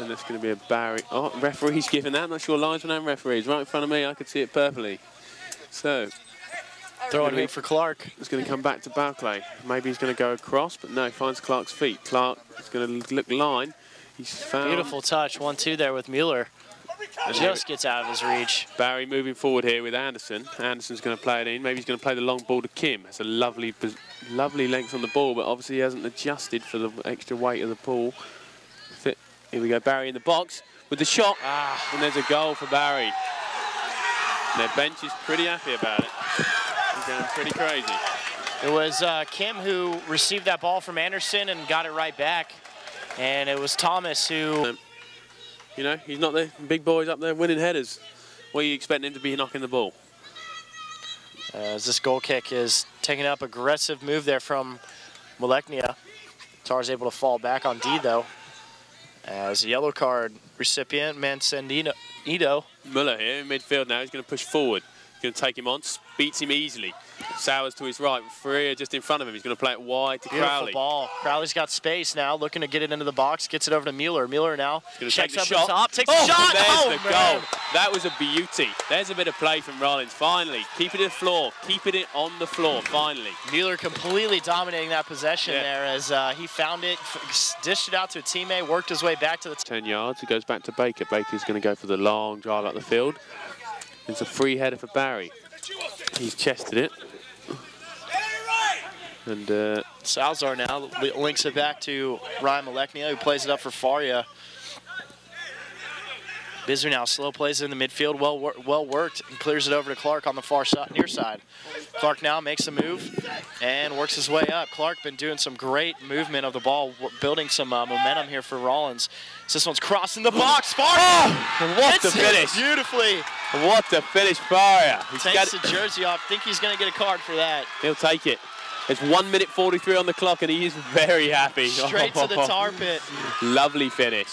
And that's going to be a Barry. Oh, referee's giving that. I'm not sure linesman and referees. Right in front of me, I could see it perfectly. So, Throwing it for Clark. it's going to come back to Barclay. Maybe he's going to go across, but no, finds Clark's feet. Clark is going to look line. He's found Beautiful touch. One-two there with Mueller. Just gets out of his reach. Barry moving forward here with Anderson. Anderson's going to play it in. Maybe he's going to play the long ball to Kim. It's a lovely, lovely length on the ball, but obviously he hasn't adjusted for the extra weight of the ball. Here we go, Barry in the box with the shot, Ah, and there's a goal for Barry. And their bench is pretty happy about it. They're going pretty crazy. it was uh, Kim who received that ball from Anderson and got it right back. And it was Thomas who Um, You know, he's not the big boys up there winning headers. What are you expecting him to be knocking the ball? As this goal kick is taking up aggressive move there from Maleknia. Tar's able to fall back on D though. As a yellow card recipient, Mancendino. Muller here in midfield now. He's going to push forward. He's going to take him on, beats him easily. Sowers to his right, Freer just in front of him. He's going to play it wide to Beautiful Crowley. ball. Crowley's got space now, looking to get it into the box, gets it over to Mueller. Mueller now checks take up shot. top, takes oh, the shot. There's oh, the man. goal. That was a beauty. There's a bit of play from Rollins. Finally, keep it in the floor. keeping it on the floor. Finally. Mueller completely dominating that possession Yeah. there as uh, he found it, dished it out to a teammate, worked his way back to the 10 yards. It goes back to Baker. Baker's going to go for the long drive up the field. It's a free header for Barry. He's chested it. And uh, Salzar now links it back to Ryan Maleknia, who plays it up for Faria. Bizu now slow plays it in the midfield, well wor- well worked, and clears it over to Clark on the far side, near side. Clark now makes a move and works his way up. Clark been doing some great movement of the ball, building some uh, momentum here for Rollins. So this one's crossing the box. Faria what the finish! beautifully. What the finish, Faria! He's got Takes the jersey off. Think he's going to get a card for that. He'll take it. It's one minute 43 on the clock, and he is very happy. Straight to the tar pit. Lovely finish.